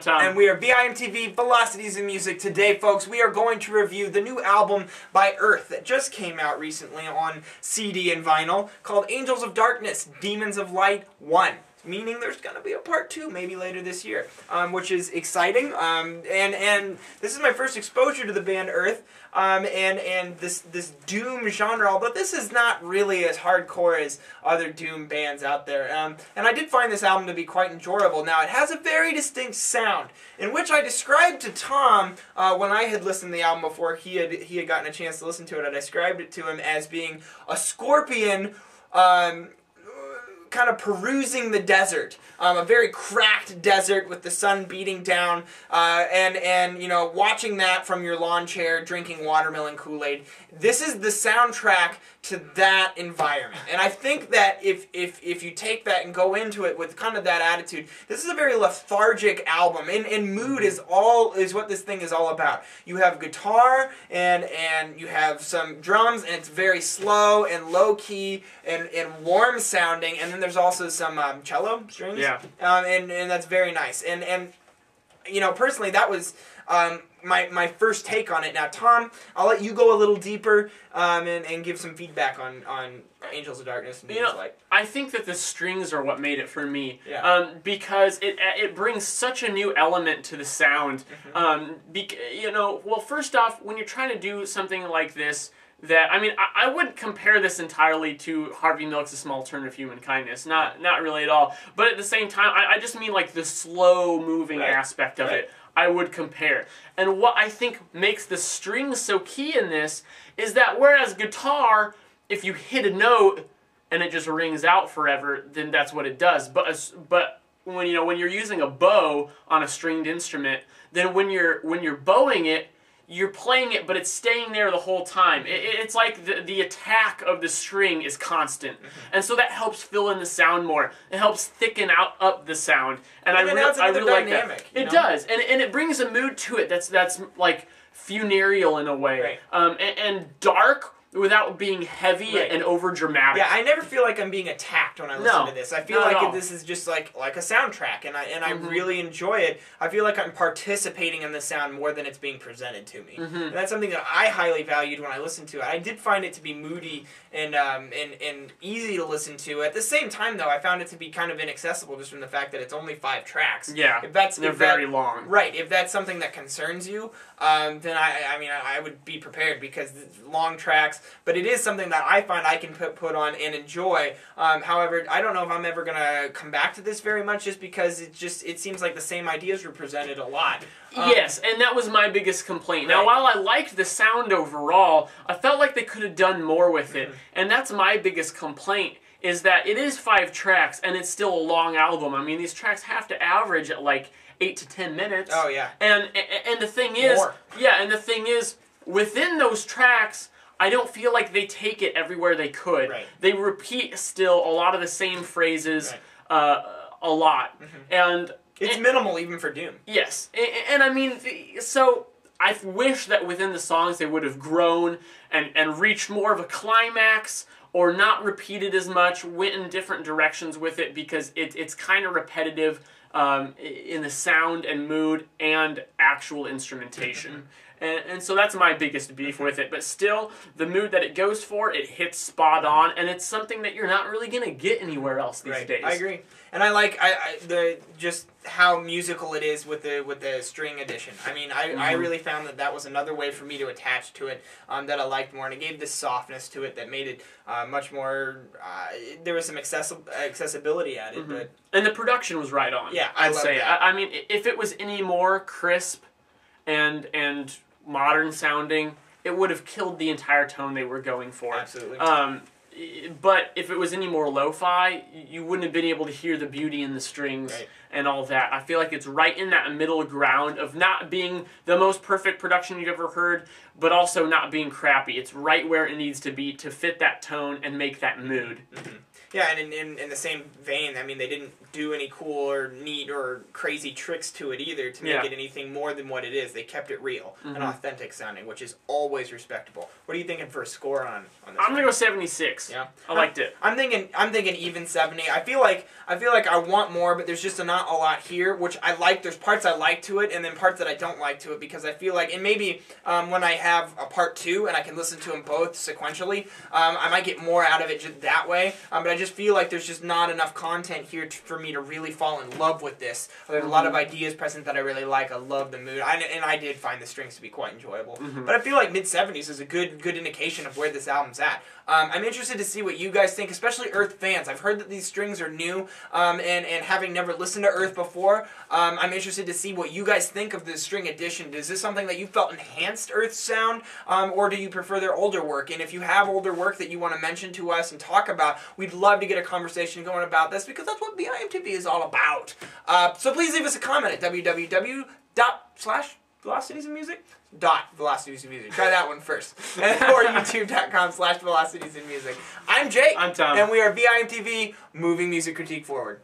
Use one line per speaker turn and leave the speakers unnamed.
Tom.
And we are VIMTV Velocities in Music. Today, folks, we are going to review the new album by Earth that just came out recently on CD and vinyl called Angels of Darkness, Demons of Light 1 meaning there's going to be a part two maybe later this year, um, which is exciting. Um, and and this is my first exposure to the band Earth, um, and and this this doom genre. Although this is not really as hardcore as other doom bands out there. Um, and I did find this album to be quite enjoyable. Now it has a very distinct sound, in which I described to Tom uh, when I had listened to the album before he had he had gotten a chance to listen to it. I described it to him as being a scorpion. Um, kind of perusing the desert, um, a very cracked desert with the sun beating down, uh, and and you know watching that from your lawn chair, drinking watermelon Kool Aid. This is the soundtrack to that environment, and I think that if if if you take that and go into it with kind of that attitude, this is a very lethargic album, and and mood is all is what this thing is all about. You have guitar and and you have some drums, and it's very slow and low key and and warm sounding, and then there's also some um, cello strings.
Yeah.
Um, and and that's very nice. And and you know personally that was um, my my first take on it. Now Tom, I'll let you go a little deeper um, and and give some feedback on on Angels of Darkness and
You know,
like.
I think that the strings are what made it for me.
Yeah.
Um, because it it brings such a new element to the sound.
Mm-hmm.
Um, bec- you know, well, first off, when you're trying to do something like this, that I mean, I, I wouldn't compare this entirely to Harvey Milk's A Small Turn of Human Kindness. Not not really at all. But at the same time, I, I just mean like the slow moving
Right.
aspect of
Right.
it. I would compare. And what I think makes the strings so key in this is that whereas guitar, if you hit a note and it just rings out forever, then that's what it does. But but when you know when you're using a bow on a stringed instrument, then when you're when you're bowing it, you're playing it, but it's staying there the whole time. It, it- it's like the, the attack of the string is constant, and so that helps fill in the sound more. It helps thicken out up the sound, and,
And
I, re- I really like
dynamic,
that. It
know?
does, and and it brings a mood to it that's that's like funereal in a way,
Right.
um, and, and dark without being heavy
Right.
and over dramatic.
Yeah, I never feel like I'm being attacked when I listen
No,
to this. I feel like this is just like like a soundtrack, and I and I
Mhm.
really enjoy it. I feel like I'm participating in the sound more than it's being presented to me,
Mhm.
and that's something that I highly valued when I listened to it. I did find it to be moody and um and and easy to listen to. At the same time, though, I found it to be kind of inaccessible just from the fact that it's only five tracks.
Yeah,
if that's
they're
if that-
very long.
Right. If that's something that concerns you, um, then I, I mean, I, I would be prepared because long tracks. But it is something that I find I can put put on and enjoy. Um, however, I don't know if I'm ever gonna come back to this very much, just because it just it seems like the same ideas were presented a lot. Um,
yes, and that was my biggest complaint. Now, while I liked the sound overall, I felt like they could have done more with it,
Mm-hmm.
and that's my biggest complaint. Is that it is five tracks and it's still a long album. I mean, these tracks have to average at like eight to ten minutes.
Oh yeah.
And and- and the thing is,
More.
yeah, and the thing is, within those tracks, I don't feel like they take it everywhere they could.
Right.
They repeat still a lot of the same phrases,
Right.
uh, a lot, and
It's
and-
minimal even for Doom.
Yes, and, and I mean, so I wish that within the songs they would have grown and and reached more of a climax, or not repeated as much, went in different directions with it because it, it's kind of repetitive um, in the sound and mood and actual instrumentation. And, and so that's my biggest beef with it. But still, the mood that it goes for, it hits spot on, and it's something that you're not really gonna get anywhere else these
right.
days.
I agree, and I like I, I the just how musical it is with the with the string edition. I mean, I, I
Mhm.
really found that that was another way for me to attach to it um, that I liked more, and it gave this softness to it that made it uh, much more. Uh, there was some accessible accessibility at it,
Mhm.
but
And the production was right on.
Yeah, I
I'd
love
say. I, I mean, if it was any more crisp and and modern sounding, it would have killed the entire tone they were going for.
absolutely.
Um, but if it was any more lo-fi, you wouldn't have been able to hear the beauty in the strings
Right.
and all that. I feel like it's right in that middle ground of not being the most perfect production you've ever heard, but also not being crappy. It's right where it needs to be to fit that tone and make that mood.
Yeah, and in, in, in the same vein, I mean, they didn't do any cool or neat or crazy tricks to it either to make
Yeah.
it anything more than what it is. They kept it real and
Mhm.
authentic sounding, which is always respectable. What are you thinking for a score on, on this?
I'm
one?
gonna go 76.
Yeah.
I liked it.
I'm thinking I'm thinking even 70. I feel like I feel like I want more, but there's just not a lot here, which I like. There's parts I like to it, and then parts that I don't like to it because I feel like, and maybe um, when I have a part two and I can listen to them both sequentially, um, I might get more out of it just that way. Um, but I just feel like there's just not enough content here for me to really fall in love with this. There's a lot of ideas present that I really like. I love the mood, I, and I did find the strings to be quite enjoyable.
Mhm.
But I feel like mid 70s is a good good indication of where this album's at. Um, I'm interested to see what you guys think, especially Earth fans. I've heard that these strings are new, um, and and having never listened to Earth before, um, I'm interested to see what you guys think of the string addition. Is this something that you felt enhanced Earth's sound, um, or do you prefer their older work? And if you have older work that you want to mention to us and talk about, we'd love to get a conversation going about this because that's what VIMTV is all about. Uh, so please leave us a comment at www dot slash velocities and music. Dot velocities and music. Try that one first. Or youtube.com slash velocities and music. I'm jake
I'm Tom.
and we are vimtv moving music critique forward